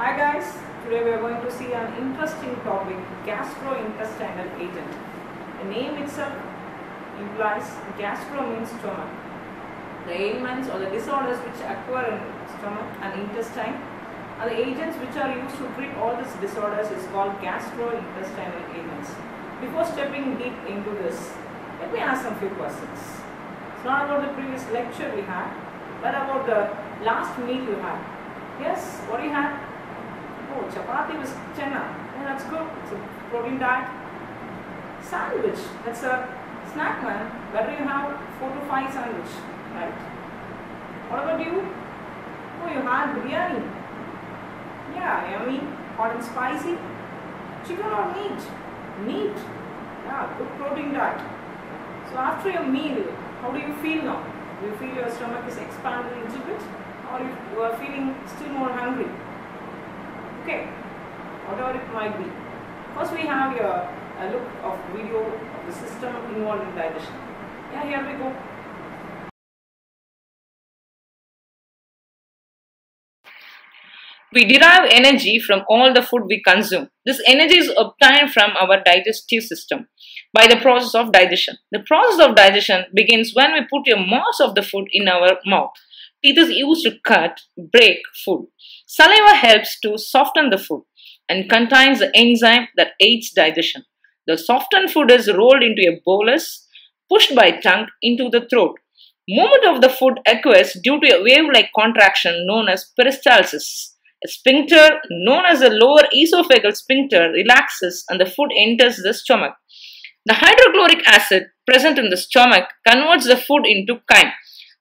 Hi guys, today we are going to see an interesting topic gastrointestinal agent. The name itself implies gastro means stomach. The ailments or the disorders which occur in stomach and intestine and the agents which are used to treat all these disorders is called gastrointestinal agents. Before stepping deep into this, let me ask some few questions. It's not about the previous lecture we had, but about the last meal you had. Yes, what do you had? Oh, chapati with chana. Yeah, that's good. It's a protein diet. Sandwich. That's a snack, man. Better you have four to five sandwich, right? What about you? Oh, you had biryani. Yeah, yummy, hot and spicy. Chicken or meat? Meat. Yeah, good protein diet. So after your meal, how do you feel now? Do you feel your stomach is expanding a little bit? Or you are feeling still more hungry? Okay, whatever it might be. First we have a look of video of the system involved in digestion. Yeah, here we go. We derive energy from all the food we consume. This energy is obtained from our digestive system by the process of digestion. The process of digestion begins when we put a mass of the food in our mouth. Teeth is used to cut, break food. Saliva helps to soften the food and contains the enzyme that aids digestion. The softened food is rolled into a bolus, pushed by tongue into the throat. Movement of the food occurs due to a wave-like contraction known as peristalsis. A sphincter known as the lower esophageal sphincter relaxes and the food enters the stomach. The hydrochloric acid present in the stomach converts the food into chyme.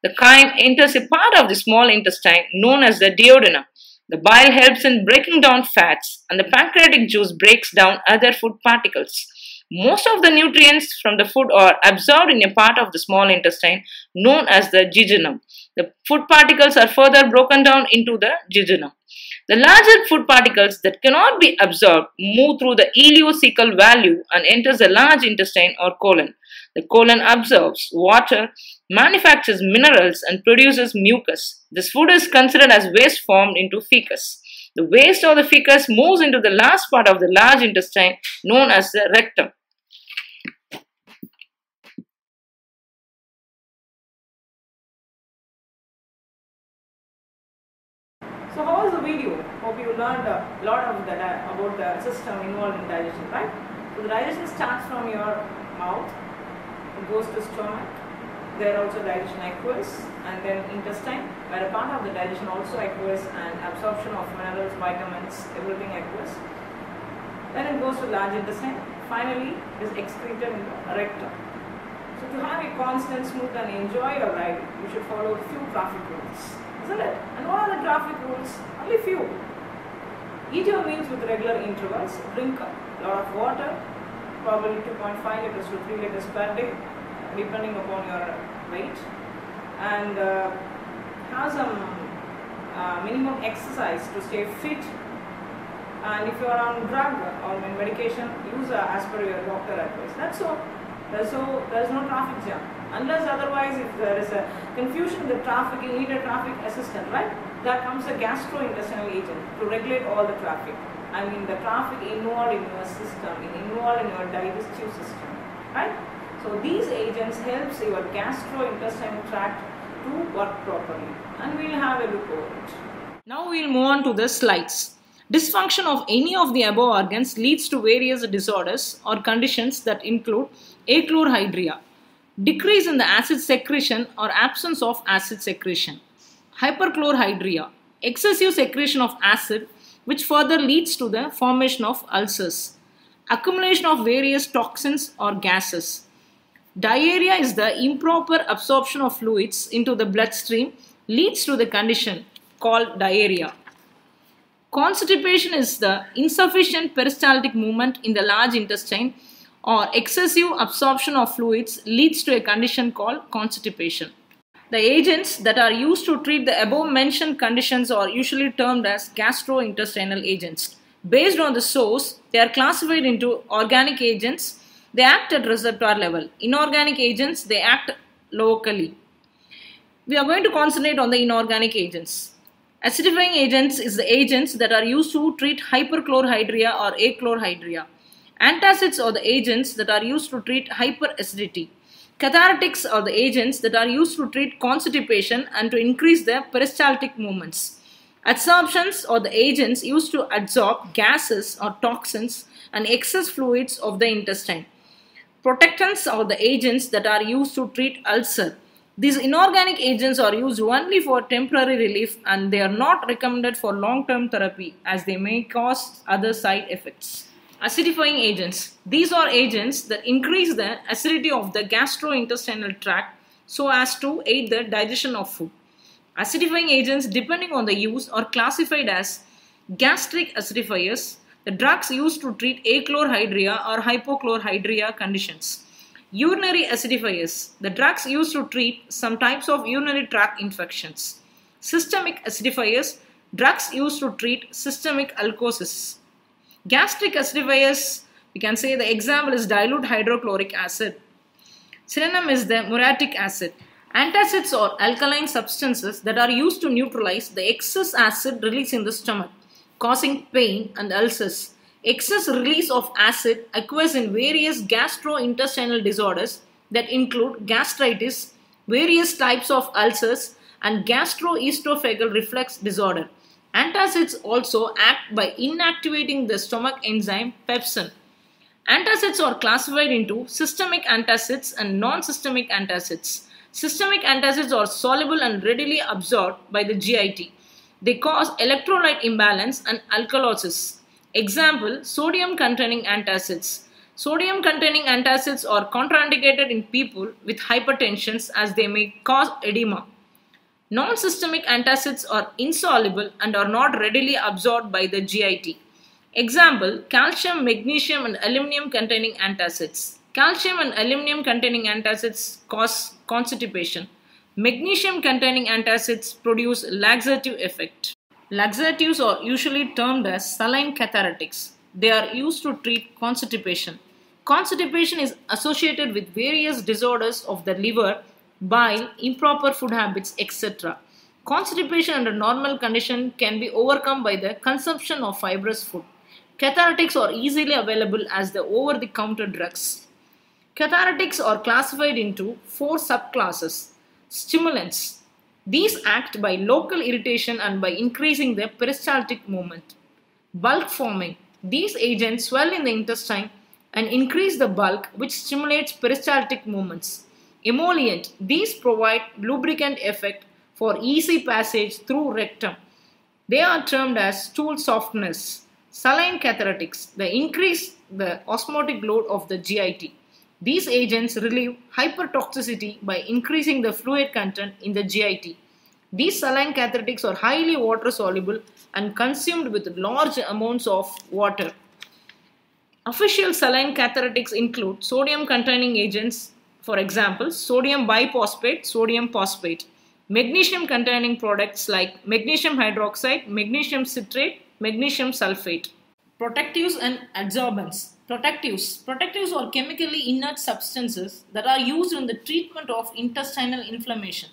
The chyme enters a part of the small intestine known as the duodenum. The bile helps in breaking down fats and the pancreatic juice breaks down other food particles. Most of the nutrients from the food are absorbed in a part of the small intestine known as the jejunum. The food particles are further broken down into the jejunum. The larger food particles that cannot be absorbed move through the ileocecal valve and enters the large intestine or colon. The colon absorbs water, manufactures minerals and produces mucus. This food is considered as waste formed into fecus. The waste or the fecus moves into the last part of the large intestine known as the rectum. So how was the video? Hope you learned a lot of the, about the system involved in digestion, right? So the digestion starts from your mouth, it goes to stomach, there also digestion occurs and then intestine where a part of the digestion also occurs and absorption of minerals, vitamins, everything occurs. Then it goes to large intestine, finally it is excreted in the rectum. So to have a constant, smooth and enjoy your ride, you should follow a few traffic rules, isn't it? And what are the traffic rules? Only few. Eat your meals with regular intervals, drink a lot of water, probably 2.5 liters to 3 liters per day, depending upon your weight, and uh, have some uh, minimum exercise to stay fit. And if you are on drug or on medication, use uh, as per your doctor advice. That's all. There's no, there's no traffic jam. Unless otherwise, if there is a confusion in the traffic, you need a traffic assistant, right? That comes a gastrointestinal agent to regulate all the traffic. I mean, the traffic involved in your system, involved in your digestive system, right? So these agents helps your gastrointestinal tract to work properly, and we'll have a look over it. Now we'll move on to the slides. Dysfunction of any of the above organs leads to various disorders or conditions that include achlorhydria, decrease in the acid secretion or absence of acid secretion, hyperchlorhydria, excessive secretion of acid which further leads to the formation of ulcers, accumulation of various toxins or gases. Diarrhea is the improper absorption of fluids into the bloodstream leads to the condition called diarrhea. Constipation is the insufficient peristaltic movement in the large intestine or excessive absorption of fluids leads to a condition called constipation. The agents that are used to treat the above mentioned conditions are usually termed as gastrointestinal agents. Based on the source, they are classified into organic agents, they act at reservoir level. Inorganic agents, they act locally. We are going to concentrate on the inorganic agents. Acidifying agents is the agents that are used to treat hyperchlorhydria or achlorhydria. Antacids are the agents that are used to treat hyperacidity. Cathartics are the agents that are used to treat constipation and to increase the peristaltic movements. Adsorptions are the agents used to adsorb gases or toxins and excess fluids of the intestine. Protectants are the agents that are used to treat ulcer. These inorganic agents are used only for temporary relief and they are not recommended for long term therapy as they may cause other side effects. Acidifying agents. These are agents that increase the acidity of the gastrointestinal tract so as to aid the digestion of food. Acidifying agents, depending on the use, are classified as gastric acidifiers, the drugs used to treat achlorhydria or hypochlorhydria conditions. Urinary acidifiers, the drugs used to treat some types of urinary tract infections. Systemic acidifiers, drugs used to treat systemic alkalosis. Gastric acidifiers, we can say the example is dilute hydrochloric acid. Synonym is the muriatic acid. Antacids are alkaline substances that are used to neutralize the excess acid released in the stomach, causing pain and ulcers. Excess release of acid occurs in various gastrointestinal disorders that include gastritis, various types of ulcers, and gastroesophageal reflux disorder. Antacids also act by inactivating the stomach enzyme pepsin. Antacids are classified into systemic antacids and non-systemic antacids. Systemic antacids are soluble and readily absorbed by the GIT. They cause electrolyte imbalance and alkalosis. Example, sodium containing antacids. Sodium containing antacids are contraindicated in people with hypertension as they may cause edema. Non-systemic antacids are insoluble and are not readily absorbed by the GIT. Example, calcium, magnesium and aluminum containing antacids. Calcium and aluminum containing antacids cause constipation. Magnesium containing antacids produce laxative effect. Laxatives are usually termed as saline cathartics. They are used to treat constipation. Constipation is associated with various disorders of the liver, bile, improper food habits, etc. Constipation under normal condition can be overcome by the consumption of fibrous food. Cathartics are easily available as the over-the-counter drugs. Cathartics are classified into four subclasses. Stimulants, these act by local irritation and by increasing the peristaltic movement. Bulk forming. These agents swell in the intestine and increase the bulk which stimulates peristaltic movements. Emollient. These provide lubricant effect for easy passage through rectum. They are termed as stool softeners. Saline cathartics. They increase the osmotic load of the GIT. These agents relieve hypertoxicity by increasing the fluid content in the GIT. These saline cathartics are highly water soluble and consumed with large amounts of water. Official saline cathartics include sodium containing agents, for example, sodium biphosphate, sodium phosphate, magnesium containing products like magnesium hydroxide, magnesium citrate, magnesium sulfate. Protectives and adsorbents. Protectives. Protectives are chemically inert substances that are used in the treatment of intestinal inflammation.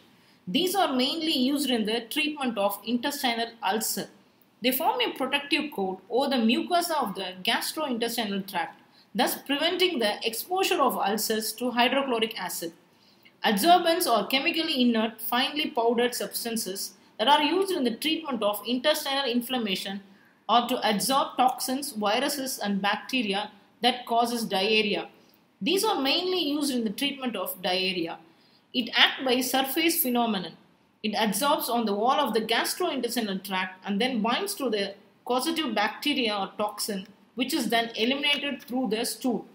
These are mainly used in the treatment of intestinal ulcer. They form a protective coat over the mucosa of the gastrointestinal tract, thus preventing the exposure of ulcers to hydrochloric acid. Adsorbents are chemically inert, finely powdered substances that are used in the treatment of intestinal inflammation or to adsorb toxins, viruses, and bacteria that causes diarrhea. These are mainly used in the treatment of diarrhea. It acts by surface phenomenon. It adsorbs on the wall of the gastrointestinal tract and then binds to the causative bacteria or toxin, which is then eliminated through the stool.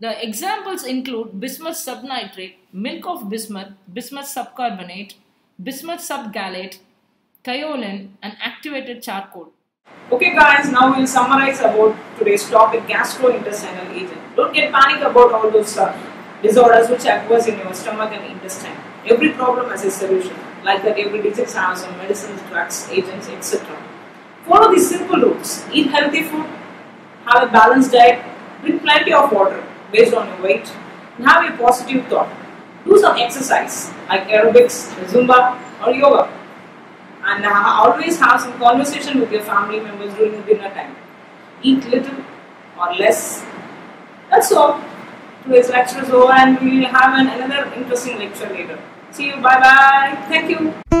The examples include bismuth subnitrate, milk of bismuth, bismuth subcarbonate, bismuth subgallate, kaolin, and activated charcoal. Okay guys, now we'll summarize about today's topic gastrointestinal agent. Don't get panic about all those uh, disorders which occurs in your stomach and intestine. Every problem has a solution. Like that every disease has some medicines, drugs, agents, etc. Follow these simple rules. Eat healthy food, have a balanced diet, drink plenty of water based on your weight, and have a positive thought. Do some exercise like aerobics, Zumba or yoga and uh, always have some conversation with your family members during the dinner time. Eat little or less. That's all. Today's lecture is over, and we will have an, another interesting lecture later. See you. Bye bye. Thank you.